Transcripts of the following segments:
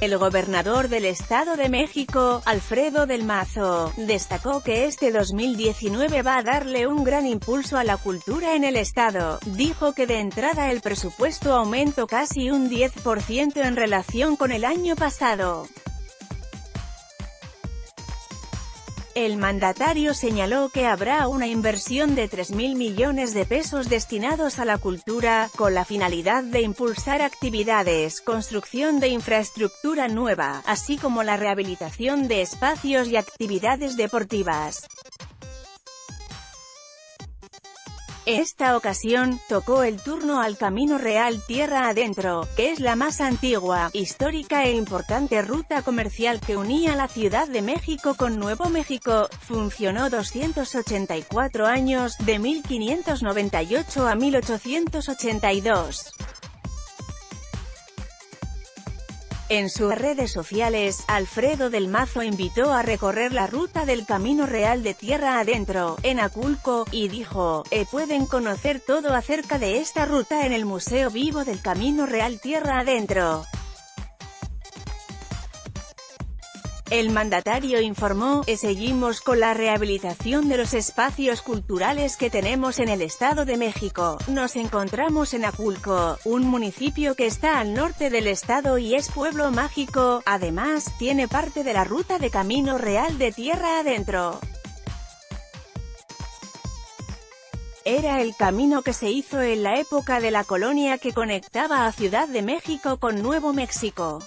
El gobernador del Estado de México, Alfredo del Mazo, destacó que este 2019 va a darle un gran impulso a la cultura en el Estado. Dijo que de entrada el presupuesto aumentó casi un 10% en relación con el año pasado. El mandatario señaló que habrá una inversión de 3.000 millones de pesos destinados a la cultura, con la finalidad de impulsar actividades, construcción de infraestructura nueva, así como la rehabilitación de espacios y actividades deportivas. Esta ocasión, tocó el turno al Camino Real Tierra Adentro, que es la más antigua, histórica e importante ruta comercial que unía la Ciudad de México con Nuevo México. Funcionó 284 años, de 1598 a 1882. En sus redes sociales, Alfredo del Mazo invitó a recorrer la ruta del Camino Real de Tierra Adentro, en Aculco, y dijo, eh, pueden conocer todo acerca de esta ruta en el Museo Vivo del Camino Real Tierra Adentro. El mandatario informó, seguimos con la rehabilitación de los espacios culturales que tenemos en el Estado de México. Nos encontramos en Aculco, un municipio que está al norte del estado y es pueblo mágico, además, tiene parte de la ruta de Camino Real de Tierra Adentro. Era el camino que se hizo en la época de la colonia que conectaba a Ciudad de México con Nuevo México.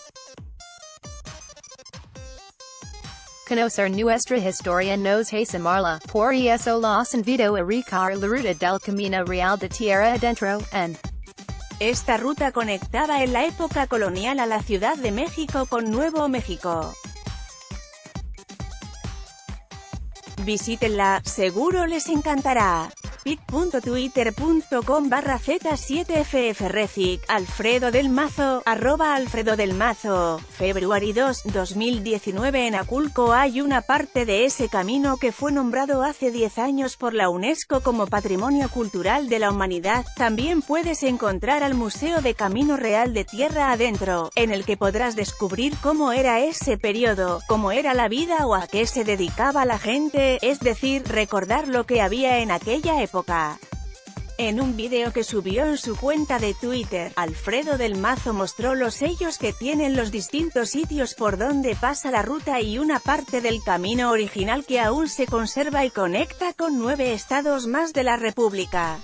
Conocer nuestra historia nos hace marla, por eso los invito a recar la ruta del Camino Real de Tierra Adentro, en Esta ruta conectaba en la época colonial a la Ciudad de México con Nuevo México. Visítenla, seguro les encantará pic.twitter.com barra z7ffrecic, Alfredo del Mazo, arroba Alfredo del Mazo, February 2, 2019 en Aculco hay una parte de ese camino que fue nombrado hace 10 años por la UNESCO como Patrimonio Cultural de la Humanidad, también puedes encontrar al Museo de Camino Real de Tierra Adentro, en el que podrás descubrir cómo era ese periodo, cómo era la vida o a qué se dedicaba la gente, es decir, recordar lo que había en aquella época. En un vídeo que subió en su cuenta de Twitter, Alfredo del Mazo mostró los sellos que tienen los distintos sitios por donde pasa la ruta y una parte del camino original que aún se conserva y conecta con nueve estados más de la República.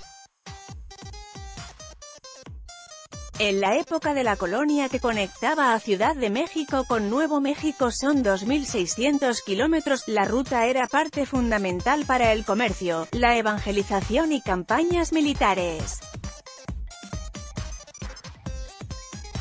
En la época de la colonia que conectaba a Ciudad de México con Nuevo México son 2.600 kilómetros, la ruta era parte fundamental para el comercio, la evangelización y campañas militares.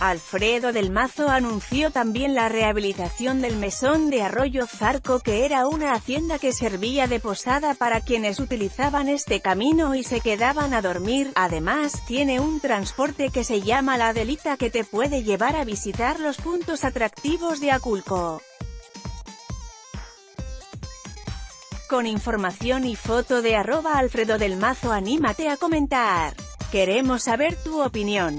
Alfredo del Mazo anunció también la rehabilitación del mesón de Arroyo Zarco que era una hacienda que servía de posada para quienes utilizaban este camino y se quedaban a dormir, además, tiene un transporte que se llama La Delita que te puede llevar a visitar los puntos atractivos de Aculco. Con información y foto de arroba Alfredo del Mazo anímate a comentar. Queremos saber tu opinión.